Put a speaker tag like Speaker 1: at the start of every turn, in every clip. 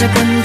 Speaker 1: Gracias.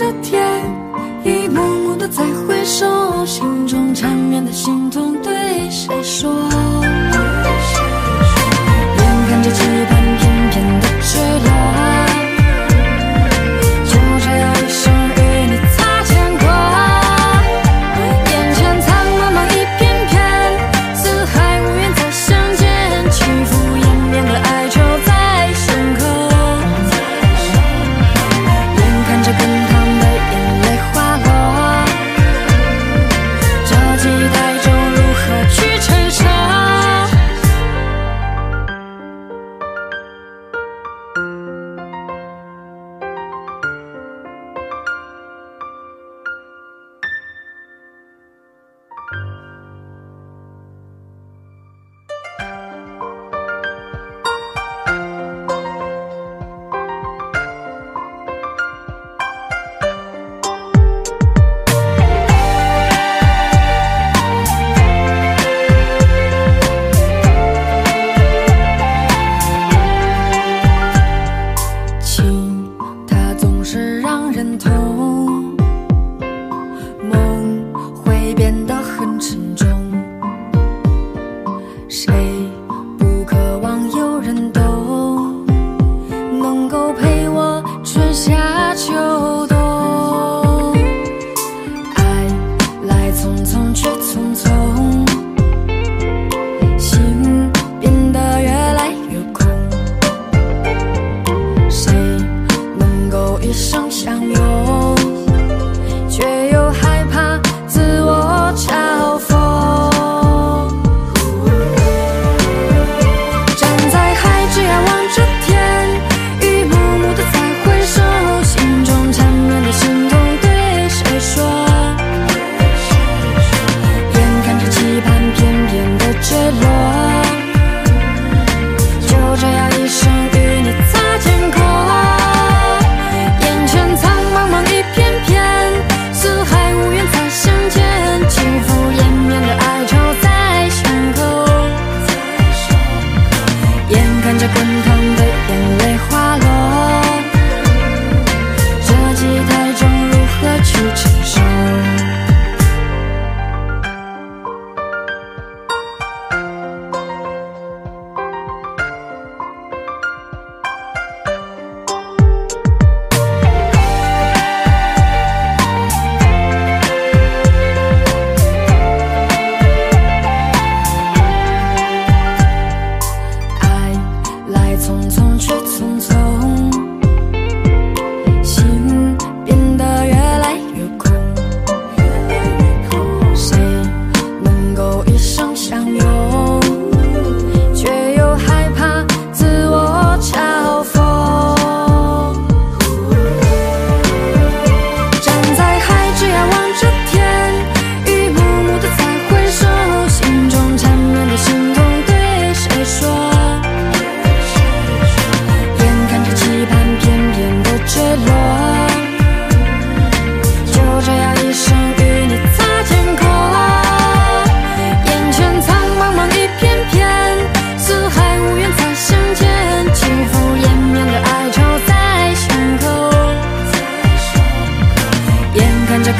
Speaker 1: 这天。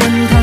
Speaker 1: 奔跑。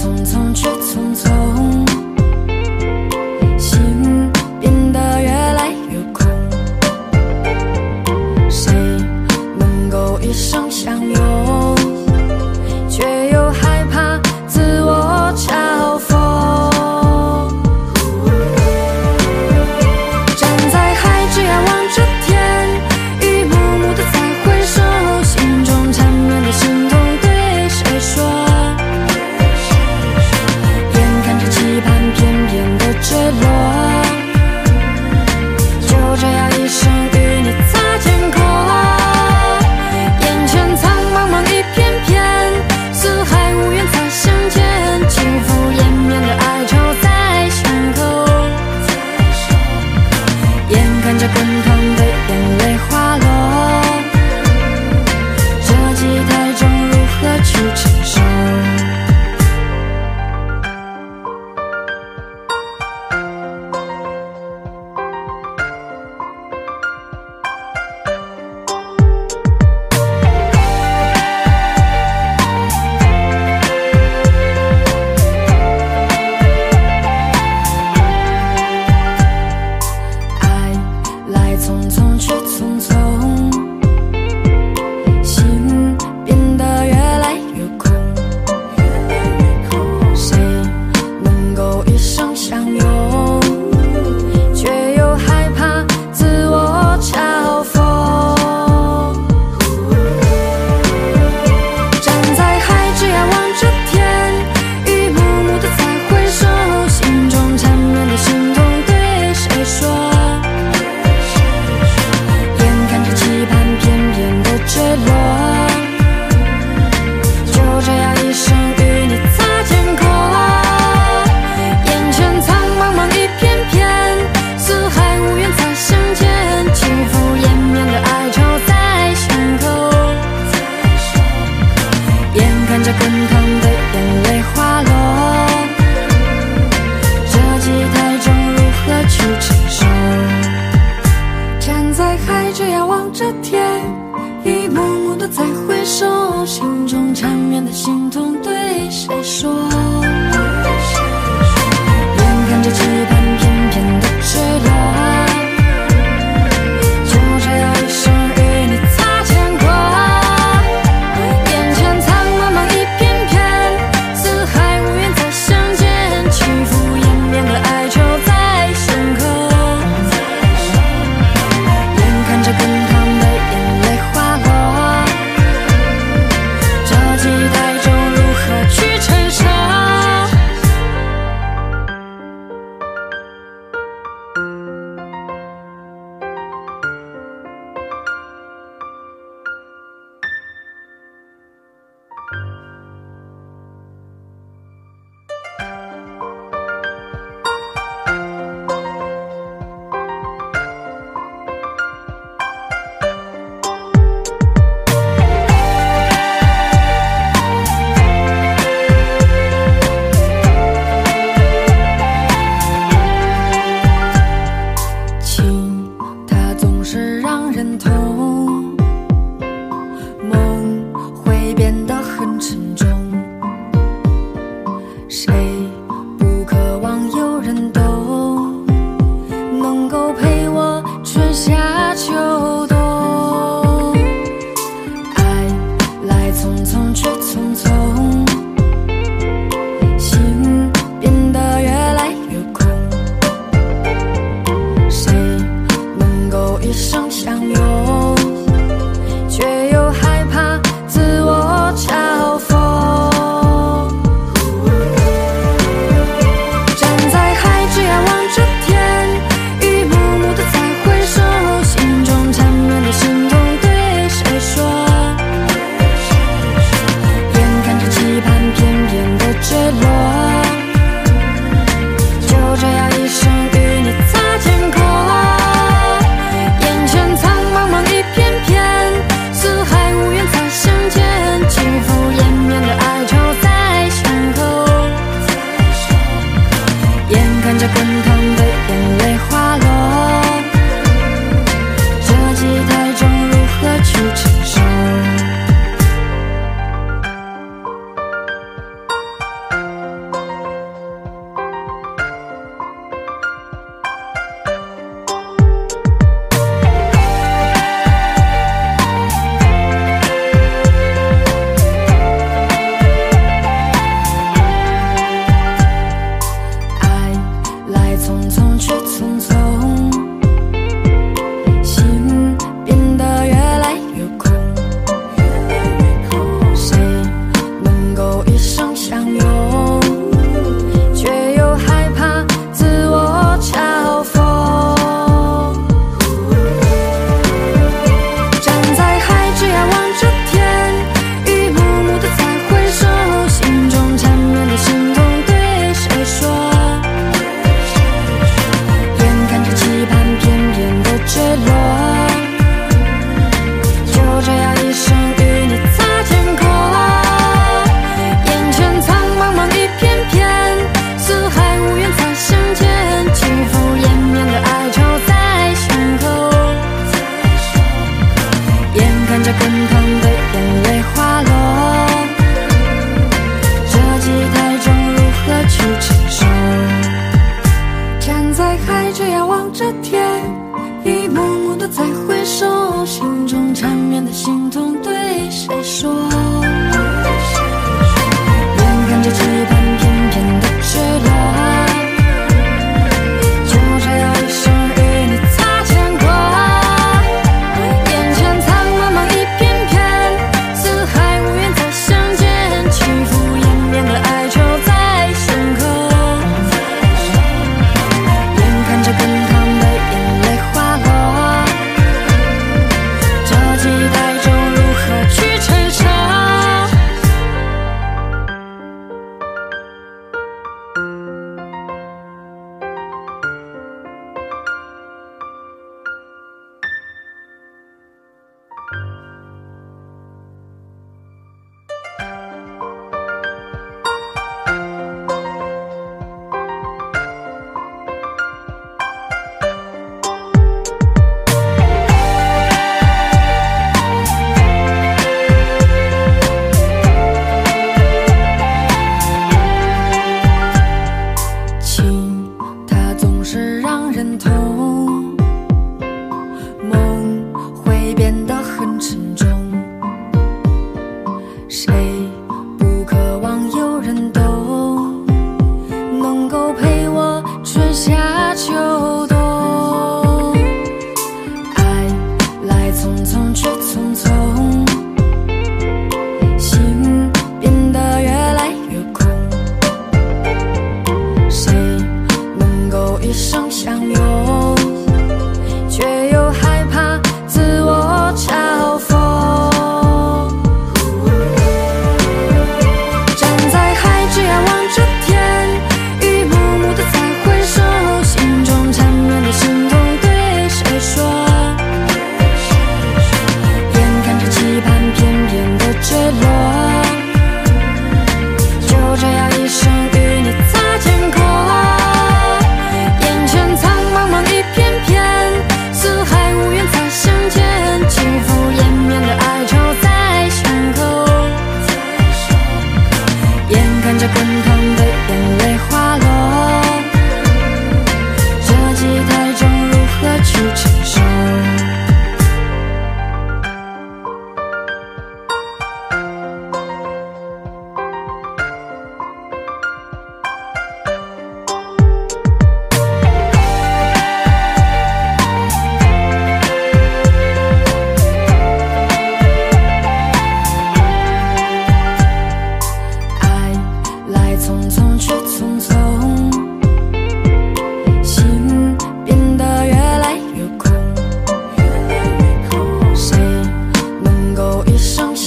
Speaker 1: 匆匆却匆匆。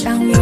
Speaker 1: 相遇。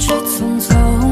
Speaker 1: 去匆匆。